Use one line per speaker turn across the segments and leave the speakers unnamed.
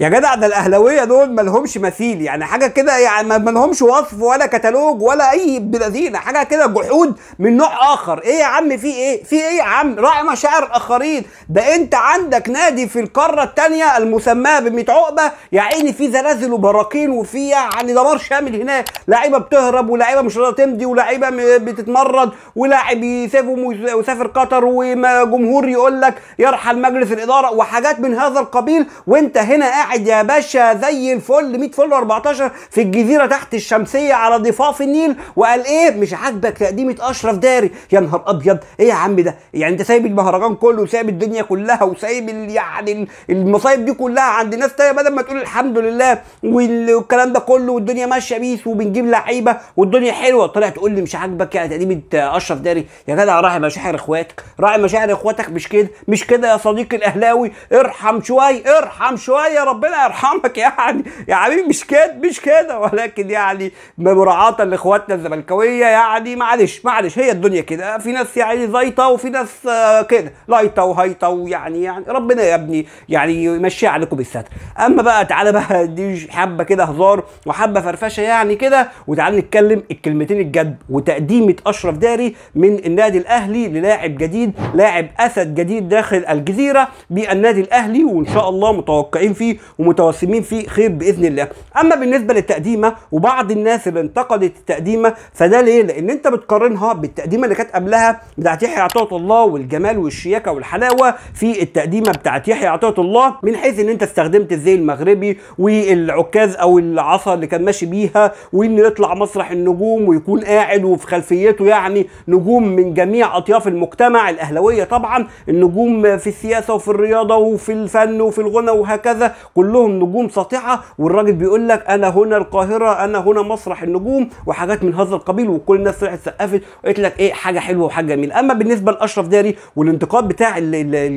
يا جدع ده الأهلاوية دول ما لهمش مثيل يعني حاجة كده يعني ما ما لهمش وصف ولا كتالوج ولا أي بلازينة حاجة كده جحود من نوع آخر. إيه يا عم في إيه؟ في إيه يا عم؟ راعي مشاعر الآخرين. ده أنت عندك نادي في القارة الثانية المسماة ب عقبة يا عيني في زلازل وبراكين وفي يعني دمار شامل هناك. لعيبة بتهرب ولاعيبه مش راضية تمضي ولاعيبه بتتمرد ولاعب يسافر ويسافر قطر وجمهور يقول لك يرحل مجلس الإدارة وحاجات من هذا القبيل. وأنت هنا قاعد يا باشا زي الفل 100 فل 14 في الجزيرة تحت الشمسية على ضفاف النيل. وقال إيه؟ مش عاجبك تقديمة أشرف داري؟ يا نهار أبيض! إيه يا عم ده؟ يعني أنت سايب المهرجان كله وسايب الدنيا كلها وسايب يعني ال- المصايب دي كلها عند ناس تانية بدل ما تقول الحمد لله وال- والكلام ده كله والدنيا ماشية بيس وبنجيب لعيبة والدنيا حلوة. طلع تقول لي مش عاجبك يعني تقديمة أشرف داري؟ يا جدع راعي مشاعر إخواتك راعي مشاعر إخواتك مش كده؟ مش كده يا صديقي الأهلاوي؟ ارحم شوية ارحم شوية ربنا يرحمك يعني يا حبيبي مش كده مش كده. ولكن يعني مراعاه لإخواتنا الزملكاوية يعني معلش معلش هي الدنيا كده. في ناس يعني زيطه وفي ناس آه، كده. لايطه وهيطة ويعني يعني ربنا يا ابني يعني يمشي عليكم بالستر. أما بقى تعالى بقى دي حبة كده هزار وحبة فرفشة يعني كده وتعالى نتكلم الكلمتين الجد وتقديمة أشرف داري من النادي الأهلي للاعب جديد لاعب أسد جديد داخل الجزيرة بالنادي الأهلي وإن شاء الله متوقعين فيه ومتوسمين فيه خير بإذن الله. أما بالنسبة للتقديمة وبعض الناس اللي انتقدت التقديمة فده ليه؟ لأن أنت بتقارنها بالتقديمة اللي كانت قبلها بتاعت يحيى عطيه الله والجمال والشياكة والحلاوة في التقديمة بتاعت يحيى عطيه الله من حيث إن أنت استخدمت الزي المغربي والعكاز أو العصا اللي كان ماشي بيها وإن يطلع مسرح النجوم ويكون قاعد وفي خلفيته يعني نجوم من جميع أطياف المجتمع الأهلاوية طبعا النجوم في السياسة وفي الرياضة وفي الفن وفي الغنى وهكذا. كلهم نجوم ساطعة والراجل بيقول لك أنا هنا القاهرة أنا هنا مسرح النجوم وحاجات من هذا القبيل وكل الناس طلعت سقفت وقالت لك إيه حاجة حلوة وحاجة جميلة. أما بالنسبة لأشرف داري والانتقاد بتاع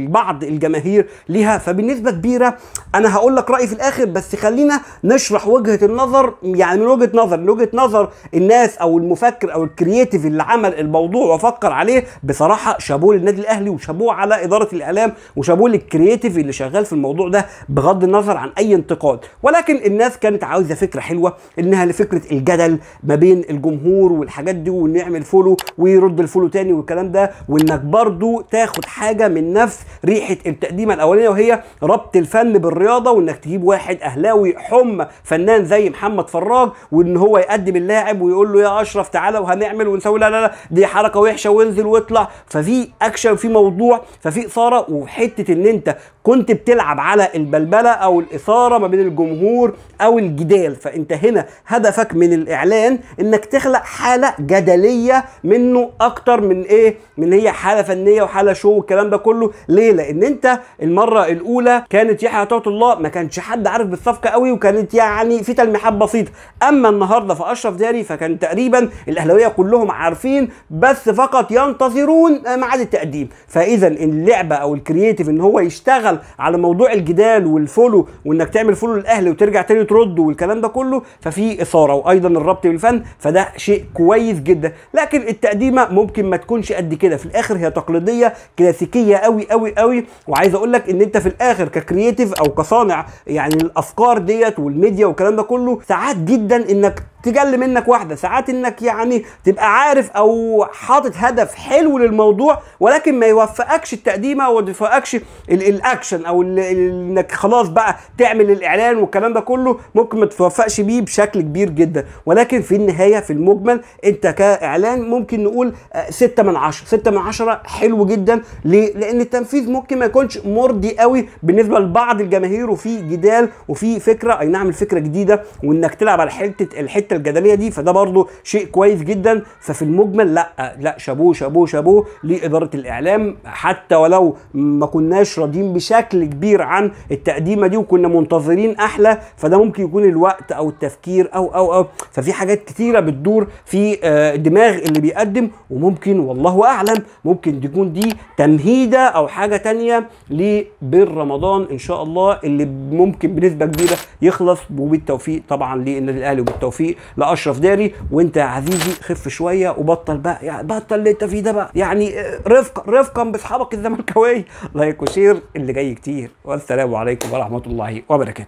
بعض الجماهير ليها فبالنسبة كبيرة أنا هقول لك رأيي في الآخر بس خلينا نشرح وجهة النظر يعني من وجهة نظر من وجهة نظر الناس أو المفكر أو ال creative اللي عمل الموضوع وفكر عليه بصراحة شابوه للنادي الأهلي وشابوه على إدارة الإعلام و chapeau لل creative اللي شغال في الموضوع ده بغض النظر عن أي انتقاد. ولكن الناس كانت عاوزة فكرة حلوة إنها لفكرة الجدل ما بين الجمهور والحاجات دي ونعمل follow ويرد ال follow تاني والكلام ده وإنك برضو تاخد حاجة من نفس ريحة التقديمة الأولانية وهي ربط الفن بالرياضة وإنك تجيب واحد أهلاوي فنان زي محمد فراج وإن هو يقدم اللاعب ويقول له يا أشرف تعالى وهنعمل ونسوي لا لا لا دي حركة وحشة وانزل واطلع. ففي اكشن في موضوع ففي إثارة وحتة إن أنت كنت بتلعب على البلبلة أو الإثارة ما بين الجمهور أو الجدال. فأنت هنا هدفك من الإعلان إنك تخلق حالة جدلية منه أكتر من إيه؟ من هي حالة فنية وحالة show والكلام ده كله. ليه؟ لأن أنت المرة الأولى كانت يحيى عطيه الله ما كانش حد عارف بالصفقة قوي وكانت يعني في تلميحات بسيطة. أما النهارده في أشرف داري فكان تقريبا الأهلاوية كلهم عارفين بس فقط ينتظرون ميعاد التقديم. فاذا اللعبة أو ال creative إن هو يشتغل على موضوع الجدال وال follow وإنك تعمل follow للاهلي وترجع تاني ترد والكلام ده كله ففي إثارة وأيضا الربط بالفن فده شيء كويس جدا. لكن التقديمة ممكن ما تكونش قد كده. في الآخر هي تقليدية كلاسيكية قوي قوي قوي وعايز أقول لك إن أنت في الآخر ك creative أو كصانع يعني الأفكار ديت والميديا والكلام ده كله ساعات جدا إنك تزل منك واحدة. ساعات إنك يعني تبقى عارف أو حاطط هدف حلو للموضوع ولكن ما يوفقكش التقديمة وما يوفقكش ال- الاكشن أو إنك خلاص بقى تعمل الإعلان والكلام ده كله ممكن ما تتوفقش بيه بشكل كبير جدا. ولكن في النهاية في المجمل أنت كإعلان ممكن نقول 6 من 10 6 من 10 حلو جدا ليه؟ لأن التنفيذ ممكن ما يكونش مرضي قوي بالنسبة لبعض الجماهير وفي جدال وفي فكرة أي نعم الفكرة جديدة وإنك تلعب على حتة الحتة الجدلية دي. فده برضو شيء كويس جدا. ففي المجمل لا لا شابوه شابوه شابوه لإدارة الإعلام. حتى ولو ما كناش راضيين بشكل كبير عن التقديمة دي وكنا منتظرين أحلى فده ممكن يكون الوقت أو التفكير أو أو أو. ففي حاجات كتيرة بتدور في آه، دماغ اللي بيقدم وممكن والله أعلم ممكن تكون دي تمهيدة أو حاجة تانية لبر رمضان إن شاء الله اللي ممكن بنسبة كبيرة يخلص. وبالتوفيق طبعا للنادي الاهلي وبالتوفيق لأشرف داري. وأنت يا عزيزي خف شوية وبطل بقى يعني بطل اللي أنت فيه ده بقى. يعني آه، رفقا رفقا بأصحابك الزملكاوية. like و share اللي جاي كتير. والسلام عليكم ورحمة الله وبركاته